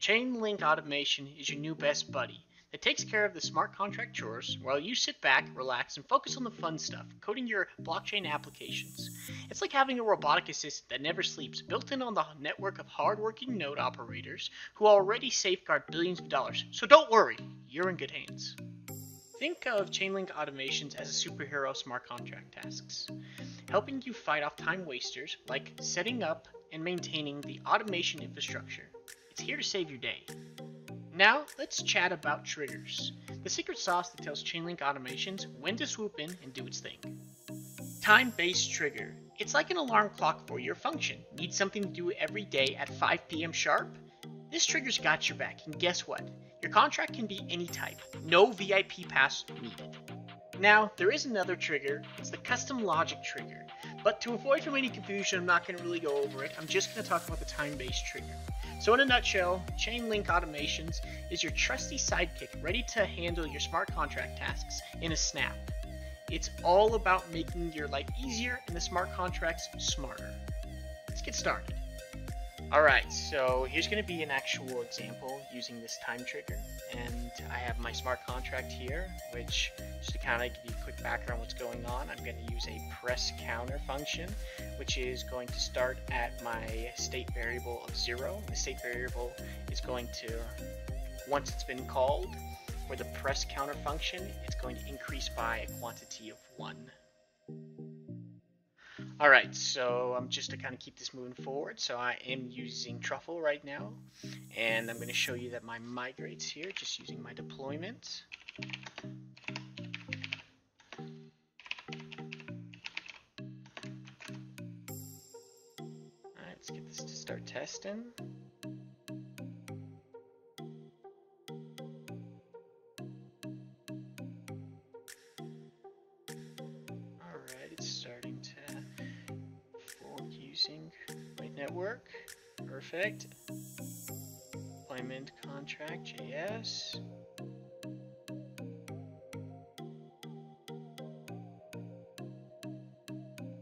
Chainlink Automation is your new best buddy that takes care of the smart contract chores while you sit back, relax, and focus on the fun stuff, coding your blockchain applications. It's like having a robotic assistant that never sleeps, built in on the network of hardworking node operators who already safeguard billions of dollars. So don't worry, you're in good hands. Think of Chainlink automations as a superhero smart contract tasks, helping you fight off time wasters like setting up and maintaining the automation infrastructure. It's here to save your day. Now, let's chat about triggers, the secret sauce that tells Chainlink automations when to swoop in and do its thing. Time-based trigger. It's like an alarm clock for your function. Need something to do every day at 5 p.m. sharp? This trigger's got your back, and guess what? Your contract can be any type. No VIP pass needed. Now, there is another trigger. It's the custom logic trigger. But to avoid from any confusion, I'm not going to really go over it. I'm just going to talk about the time-based trigger. So in a nutshell, Chainlink Automations is your trusty sidekick ready to handle your smart contract tasks in a snap. It's all about making your life easier and the smart contracts smarter. Let's get started. Alright, so here's going to be an actual example using this time trigger. And I have my smart contract here, which, just to kind of give you a quick background on what's going on, I'm going to use a press counter function, which is going to start at my state variable of 0. The state variable is going to, once it's been called, for the press counter function, it's going to increase by a quantity of 1. Alright, so I'm um, just to kind of keep this moving forward, so I am using Truffle right now, and I'm going to show you that my migrates here, just using my deployment. Alright, let's get this to start testing. Network. Perfect. Deployment contract JS.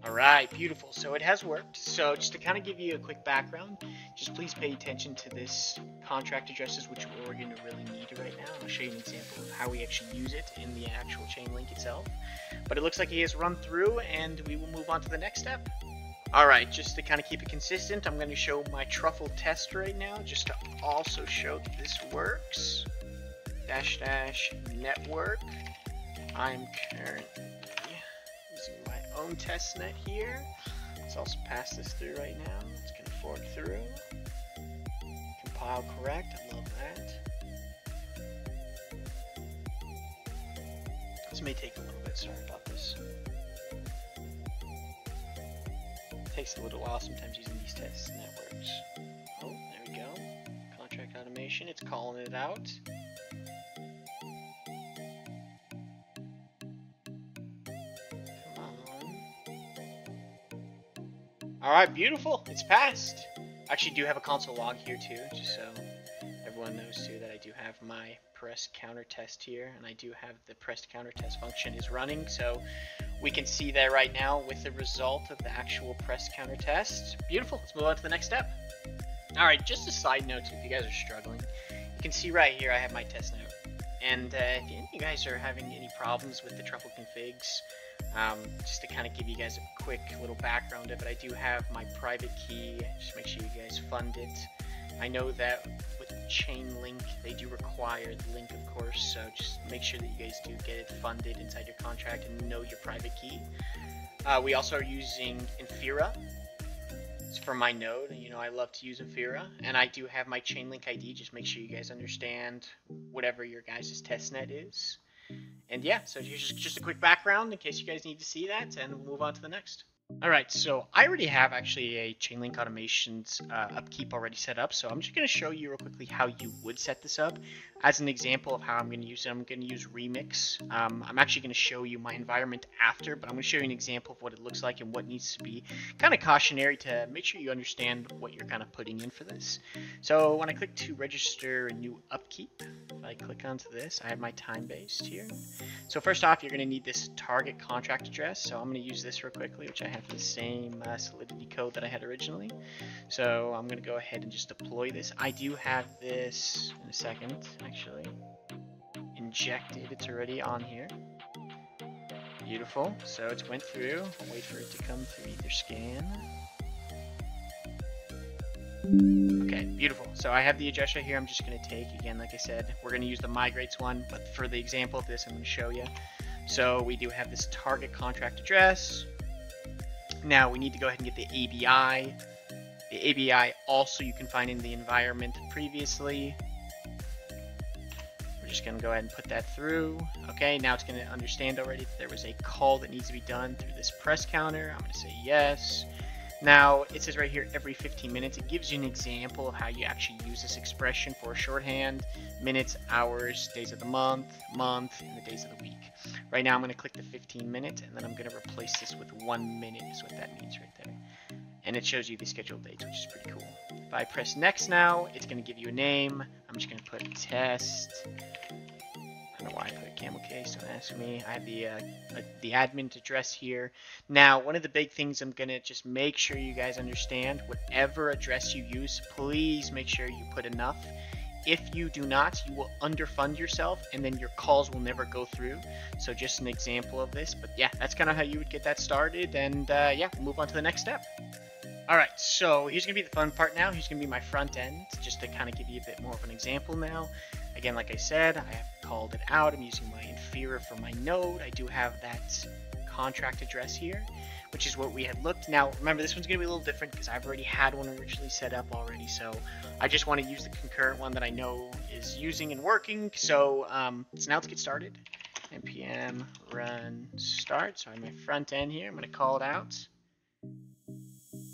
Alright, beautiful. So it has worked. So just to kind of give you a quick background, just please pay attention to this contract addresses, which we're going to really need right now. I'll show you an example of how we actually use it in the actual Chainlink itself. But it looks like he has run through, and we will move on to the next step. Alright, just to kind of keep it consistent, I'm going to show my truffle test right now, just to also show that this works. Dash dash network. I'm currently using my own test net here. Let's also pass this through right now. It's going to fork through. Compile correct, I love that. This may take a little bit, sorry about this. Takes a little while sometimes using these test networks. Oh, there we go. Contract automation, it's calling it out. Come on. Alright, beautiful. It's passed. I actually do have a console log here too, just so everyone knows too that I do have my press counter test here, and I do have the press counter test function is running, so we can see that right now with the result of the actual press counter test. Beautiful, let's move on to the next step. Alright, just a side note if you guys are struggling. You can see right here I have my test note. And uh, if you guys are having any problems with the truffle configs, um, just to kind of give you guys a quick little background of it, I do have my private key, just make sure you guys fund it. I know that with Chainlink. They do require the link, of course, so just make sure that you guys do get it funded inside your contract and know your private key. Uh, we also are using Infura. It's for my node. And you know, I love to use Infura, and I do have my Chainlink ID. Just make sure you guys understand whatever your guys' testnet is. And yeah, so here's just a quick background in case you guys need to see that, and we'll move on to the next. All right, so I already have actually a Chainlink Automations uh, upkeep already set up, so I'm just going to show you real quickly how you would set this up. As an example of how I'm going to use it, I'm going to use Remix. Um, I'm actually going to show you my environment after, but I'm going to show you an example of what it looks like and what needs to be kind of cautionary to make sure you understand what you're kind of putting in for this. So when I click to register a new upkeep, if I click onto this, I have my time-based here. So first off, you're going to need this target contract address. So I'm going to use this real quickly, which I have the same uh, Solidity code that I had originally. So I'm going to go ahead and just deploy this. I do have this in a second, actually. Injected, it's already on here. Beautiful. So it's went through. I'll wait for it to come through Etherscan. Okay, beautiful. So I have the address right here. I'm just going to take, again, like I said, we're going to use the migrates one, but for the example of this, I'm going to show you. So we do have this target contract address. Now we need to go ahead and get the ABI. The ABI also you can find in the environment previously. We're just going to go ahead and put that through. Okay, now it's going to understand already that there was a call that needs to be done through this press counter. I'm to say yes. Now, it says right here every 15 minutes. It gives you an example of how you actually use this expression for shorthand. Minutes, hours, days of the month, month, and the days of the week. Right now I'm going to click the 15 minute, and then I'm going to replace this with one minute is what that means right there. And it shows you the scheduled dates, which is pretty cool. If I press next now, it's going to give you a name. I'm just going to put test I don't know why I put a camel case, don't ask me. I have the, uh, the admin address here. Now, one of the big things I'm going to just make sure you guys understand, whatever address you use, please make sure you put enough. If you do not, you will underfund yourself and then your calls will never go through. So just an example of this. But yeah, that's kind of how you would get that started. And uh, yeah, we'll move on to the next step. Alright, so here's to be the fun part now. Here's to be my front end, just to kind of give you a bit more of an example now. Again, like I said, I have called it out. I'm using my Infura for my node. I do have that contract address here, which is what we had looked. Now, remember, this one's going to be a little different because I've already had one originally set up already. So I just want to use the concurrent one that I know is using and working. So, um, so now let's get started. npm run start. So I'm my front end here. I'm going to call it out.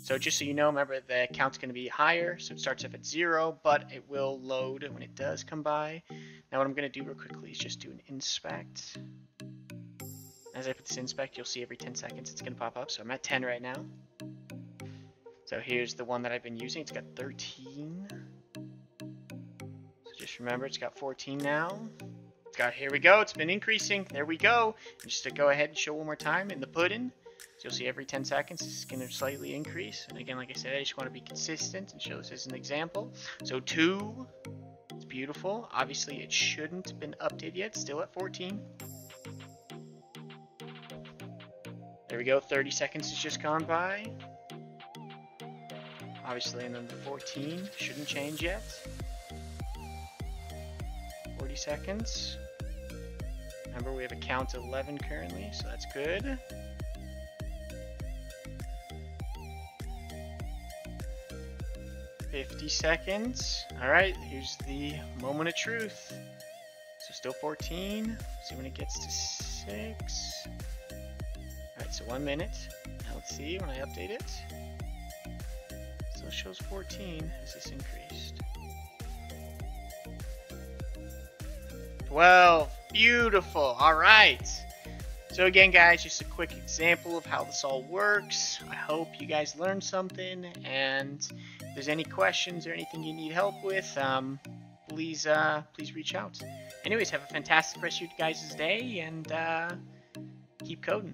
So just so you know, remember the count's going to be higher, so it starts off at zero, but it will load when it does come by. Now what I'm going to do real quickly is just do an inspect. As I put this inspect, you'll see every 10 seconds it's going to pop up. So I'm at 10 right now. So here's the one that I've been using. It's got 13. So just remember, it's got 14 now. It's got, here we go. It's been increasing. There we go. And just to go ahead and show one more time in the pudding. So you'll see every 10 seconds it's going to slightly increase. And again, like I said, I just want to be consistent and show this as an example. So 2, it's beautiful. Obviously, it shouldn't have been updated yet. Still at 14. There we go. 30 seconds has just gone by. Obviously, the 14 shouldn't change yet. 40 seconds. Remember, we have a count of 11 currently, so that's good. 50 seconds. Alright, here's the moment of truth. So still 14. See when it gets to 6. So one minute. Now let's see when I update it. So it shows 14. Has this increased? 12. Beautiful. Alright. So again, guys, just a quick example of how this all works. I hope you guys learned something, and if there's any questions or anything you need help with, um, please uh, please reach out. Anyways, have a fantastic rest of your guys' day and uh, keep coding.